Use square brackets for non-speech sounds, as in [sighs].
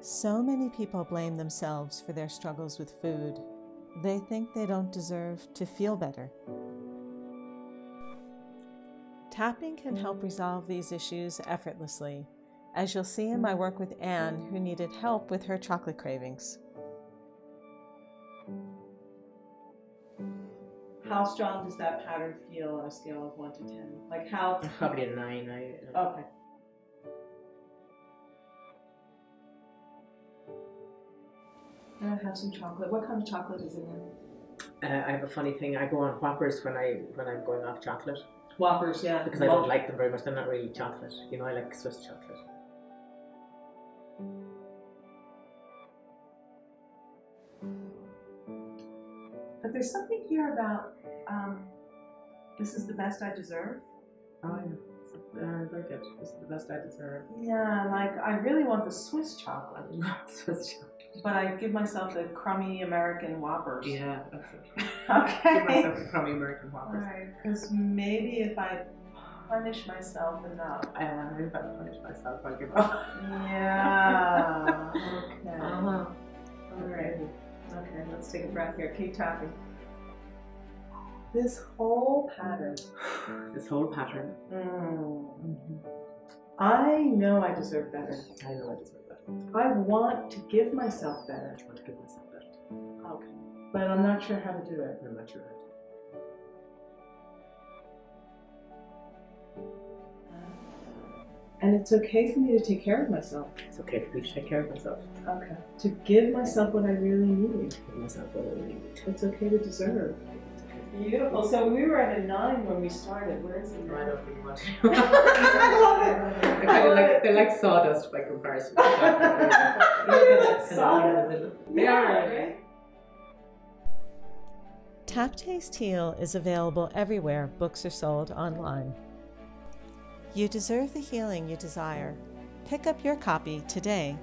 So many people blame themselves for their struggles with food. They think they don't deserve to feel better. Tapping can help resolve these issues effortlessly, as you'll see in my work with Anne, who needed help with her chocolate cravings. How strong does that pattern feel on a scale of 1 to 10? Like how. Probably a nine. I, Okay. And I have some chocolate. What kind of chocolate is it in? uh, I have a funny thing. I go on whoppers when I when I'm going off chocolate Whoppers, yeah. because I don't like them very much. They're not really chocolate. You know, I like Swiss chocolate. But there's something here about um, this is the best I deserve. Oh yeah, uh, very good. This is the best I deserve. Yeah, like I really want the Swiss chocolate, [laughs] Swiss chocolate. But I give myself the crummy American Whoppers. Yeah, that's [laughs] it. Give Okay. myself a crummy American All whoppers. right, because maybe if I punish myself enough. Uh, if I punish myself, I'll give up. Yeah. [laughs] okay. Uh-huh. All right. Okay, let's take a breath here. Keep tapping. This whole pattern. [sighs] This whole pattern. Mm. I know I deserve better. I know I deserve that. I want to give myself better. I want to give myself that. Okay. But I'm not sure how to do it. I'm not sure. how to do it. And it's okay for me to take care of myself. It's okay for me to take care of myself. Okay. To give myself what I really need. Give myself what I really need. It's okay to deserve. Beautiful. So we were at a nine when we started. Where is it I now? don't really want to. I love it. They're kind of like they're like sawdust by comparison. [laughs] Look at that solid. They Yeah, are. right? Tap Taste Heal is available everywhere books are sold online. You deserve the healing you desire. Pick up your copy today